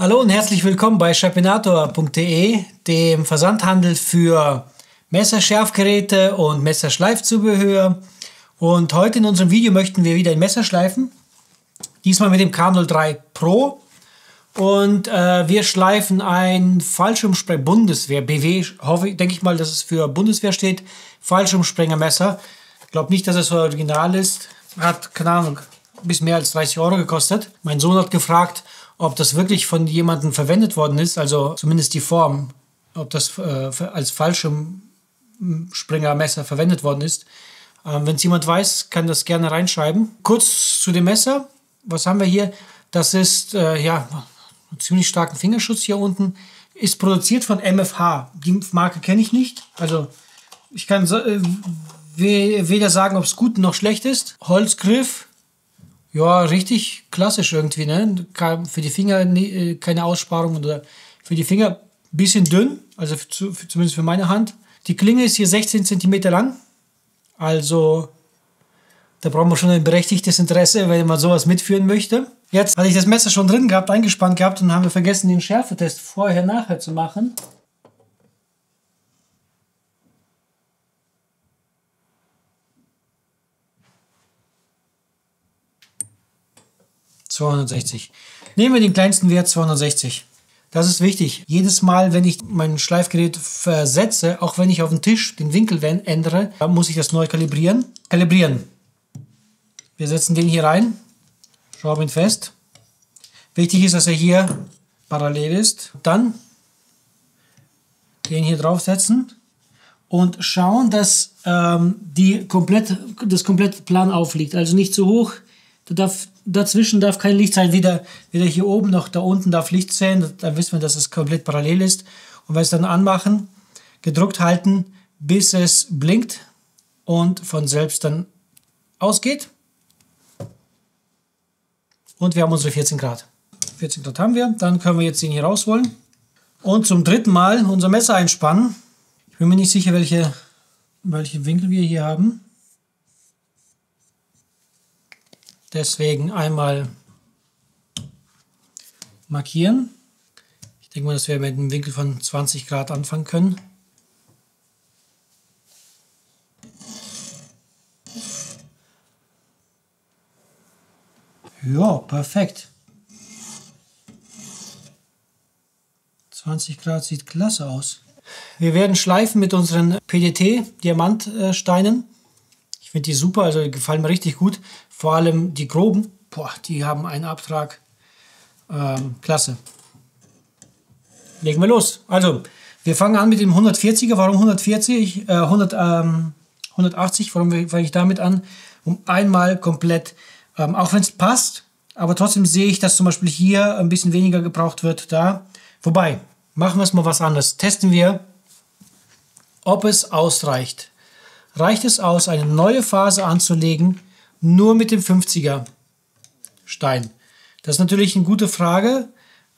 Hallo und herzlich willkommen bei Shopinator.de, dem Versandhandel für Messerschärfgeräte und Messerschleifzubehör. Und heute in unserem Video möchten wir wieder ein Messer schleifen. Diesmal mit dem K03 Pro. Und äh, wir schleifen ein Fallschirmsprenger Bundeswehr, BW, hoffe, denke ich mal, dass es für Bundeswehr steht. Fallschirmsprengermesser. Ich glaube nicht, dass es so original ist. Hat, keine Ahnung, bis mehr als 30 Euro gekostet. Mein Sohn hat gefragt, ob das wirklich von jemandem verwendet worden ist, also zumindest die Form, ob das äh, als Fallschirmspringermesser verwendet worden ist. Ähm, Wenn es jemand weiß, kann das gerne reinschreiben. Kurz zu dem Messer. Was haben wir hier? Das ist äh, ja einen ziemlich starken Fingerschutz hier unten. Ist produziert von MFH. Die Marke kenne ich nicht. Also ich kann äh, weder sagen, ob es gut noch schlecht ist. Holzgriff, ja, richtig klassisch irgendwie, ne? Für die Finger äh, keine Aussparung oder für die Finger ein bisschen dünn, also für, zumindest für meine Hand. Die Klinge ist hier 16 cm lang, also da brauchen wir schon ein berechtigtes Interesse, wenn man sowas mitführen möchte. Jetzt hatte ich das Messer schon drin gehabt, eingespannt gehabt und haben wir vergessen, den Schärfetest vorher nachher zu machen. 260. Nehmen wir den kleinsten Wert 260. Das ist wichtig. Jedes Mal, wenn ich mein Schleifgerät versetze, auch wenn ich auf dem Tisch den Winkel ändere, muss ich das neu kalibrieren. Kalibrieren. Wir setzen den hier rein, schrauben ihn fest. Wichtig ist, dass er hier parallel ist. Dann den hier draufsetzen und schauen, dass ähm, die komplett, das komplette Plan aufliegt. Also nicht zu hoch, da darf, dazwischen darf kein Licht sein, weder, weder hier oben noch da unten darf Licht sein. Dann wissen wir, dass es komplett parallel ist. Und wenn wir es dann anmachen, gedrückt halten, bis es blinkt und von selbst dann ausgeht. Und wir haben unsere 14 Grad. 14 Grad haben wir. Dann können wir jetzt den hier rausholen. Und zum dritten Mal unser Messer einspannen. Ich bin mir nicht sicher, welche, welche Winkel wir hier haben. Deswegen einmal markieren. Ich denke mal, dass wir mit einem Winkel von 20 Grad anfangen können. Ja, perfekt. 20 Grad sieht klasse aus. Wir werden schleifen mit unseren PDT-Diamantsteinen. Ich finde die super, also die gefallen mir richtig gut. Vor allem die groben, boah, die haben einen Abtrag. Ähm, klasse. Legen wir los. Also, wir fangen an mit dem 140er. Warum 140? Äh, 100, ähm, 180. Warum fange ich damit an? Um einmal komplett, ähm, auch wenn es passt, aber trotzdem sehe ich, dass zum Beispiel hier ein bisschen weniger gebraucht wird da. Wobei, machen wir es mal was anderes. Testen wir, ob es ausreicht reicht es aus, eine neue Phase anzulegen, nur mit dem 50er Stein? Das ist natürlich eine gute Frage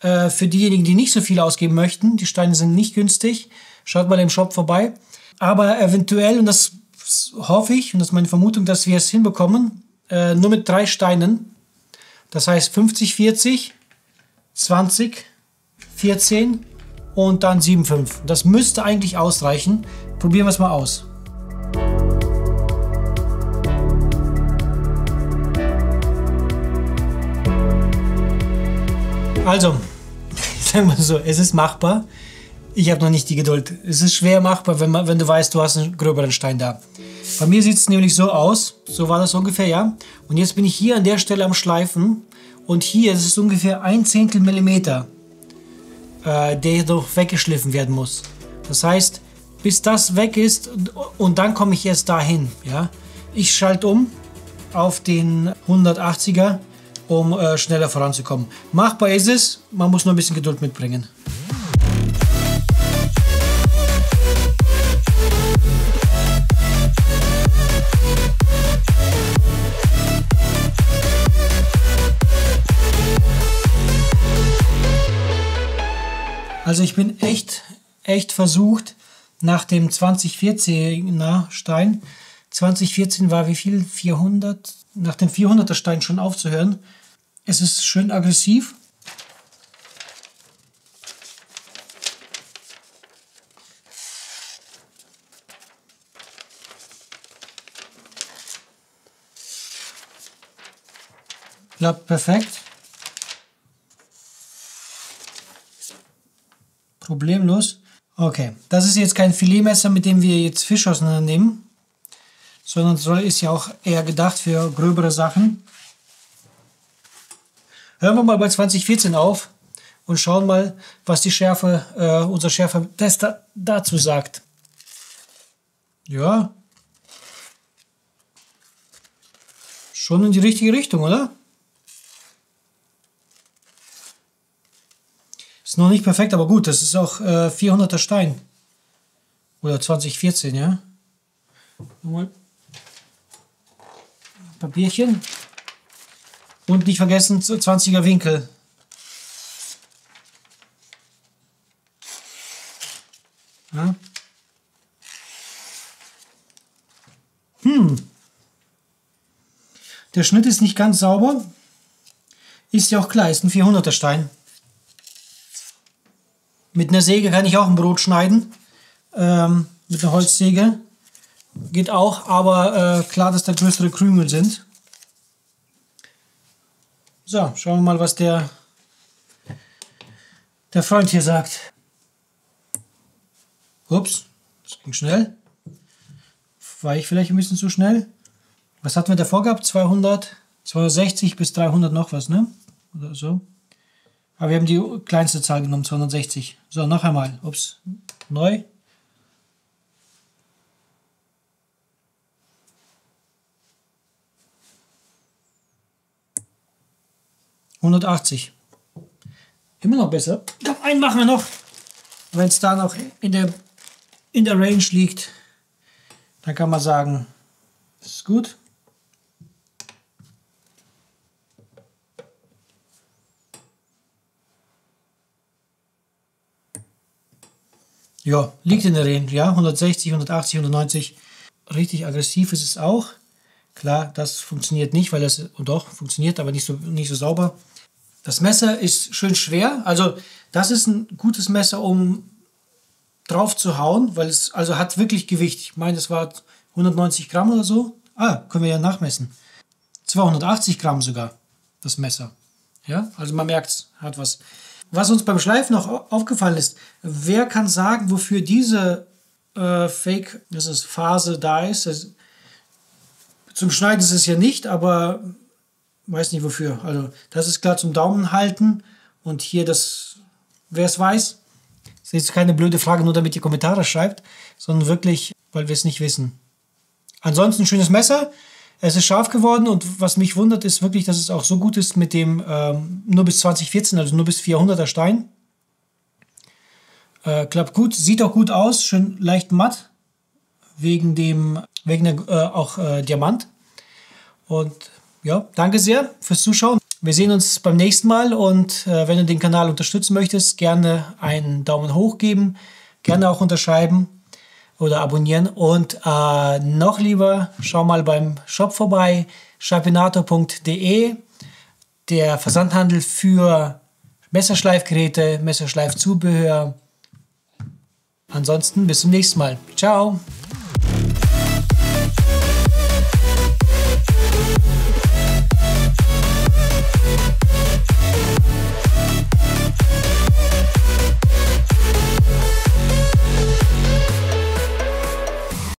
äh, für diejenigen, die nicht so viel ausgeben möchten. Die Steine sind nicht günstig. Schaut mal im Shop vorbei. Aber eventuell, und das hoffe ich, und das ist meine Vermutung, dass wir es hinbekommen, äh, nur mit drei Steinen. Das heißt 50, 40, 20, 14 und dann 7,5. Das müsste eigentlich ausreichen. Probieren wir es mal aus. Also, sagen wir so, es ist machbar. Ich habe noch nicht die Geduld. Es ist schwer machbar, wenn, man, wenn du weißt, du hast einen gröberen Stein da. Bei mir sieht es nämlich so aus. So war das ungefähr, ja. Und jetzt bin ich hier an der Stelle am Schleifen. Und hier ist es ungefähr ein Zehntel Millimeter, äh, der doch weggeschliffen werden muss. Das heißt, bis das weg ist und, und dann komme ich erst dahin, ja. Ich schalte um auf den 180er um äh, schneller voranzukommen. Machbar ist es, man muss nur ein bisschen Geduld mitbringen. Also ich bin echt, echt versucht, nach dem 2014er Stein, 2014 war wie viel? 400? Nach dem 400er Stein schon aufzuhören. Es ist schön aggressiv. Klappt perfekt. Problemlos. Okay, das ist jetzt kein Filetmesser, mit dem wir jetzt Fisch auseinandernehmen, sondern soll ist ja auch eher gedacht für gröbere Sachen. Hören wir mal bei 2014 auf und schauen mal, was die Schärfe, äh, unser Schärfetester dazu sagt. Ja, schon in die richtige Richtung, oder? Ist noch nicht perfekt, aber gut, das ist auch äh, 400er Stein. Oder 2014, ja. Nochmal. Papierchen. Und nicht vergessen, 20er Winkel. Ja. Hm. Der Schnitt ist nicht ganz sauber. Ist ja auch klar, ist ein 400er Stein. Mit einer Säge kann ich auch ein Brot schneiden. Ähm, mit einer Holzsäge. Geht auch, aber äh, klar, dass da größere Krümel sind. So, schauen wir mal, was der, der Freund hier sagt. Ups, das ging schnell. War ich vielleicht ein bisschen zu schnell? Was hatten wir davor gehabt? 200, 260 bis 300 noch was, ne? Oder so. Aber wir haben die kleinste Zahl genommen, 260. So, noch einmal. Ups, neu. Hundertachtzig. Immer noch besser. Komm, einen machen wir noch. Wenn es da noch in der, in der Range liegt, dann kann man sagen, das ist gut. Ja, liegt in der Range, ja, 160, 180, 190. Richtig aggressiv ist es auch. Klar, das funktioniert nicht, weil das doch funktioniert, aber nicht so, nicht so sauber. Das Messer ist schön schwer. Also, das ist ein gutes Messer, um drauf zu hauen, weil es also hat wirklich Gewicht. Ich meine, es war 190 Gramm oder so. Ah, können wir ja nachmessen. 280 Gramm sogar, das Messer. Ja, also man merkt, hat was. Was uns beim Schleifen noch aufgefallen ist, wer kann sagen, wofür diese äh, Fake, das ist Phase da ist? Das, zum Schneiden ist es ja nicht, aber weiß nicht wofür. Also das ist klar zum Daumen halten und hier das, wer es weiß, ist jetzt keine blöde Frage, nur damit ihr Kommentare schreibt, sondern wirklich, weil wir es nicht wissen. Ansonsten schönes Messer. Es ist scharf geworden und was mich wundert, ist wirklich, dass es auch so gut ist mit dem ähm, nur bis 2014, also nur bis 400er Stein. Äh, klappt gut, sieht auch gut aus, schön leicht matt, wegen dem, wegen der, äh, auch äh, Diamant. Und ja, danke sehr fürs Zuschauen. Wir sehen uns beim nächsten Mal und äh, wenn du den Kanal unterstützen möchtest, gerne einen Daumen hoch geben, gerne auch unterschreiben oder abonnieren. Und äh, noch lieber, schau mal beim Shop vorbei, shapinato.de, der Versandhandel für Messerschleifgeräte, Messerschleifzubehör. Ansonsten bis zum nächsten Mal. Ciao!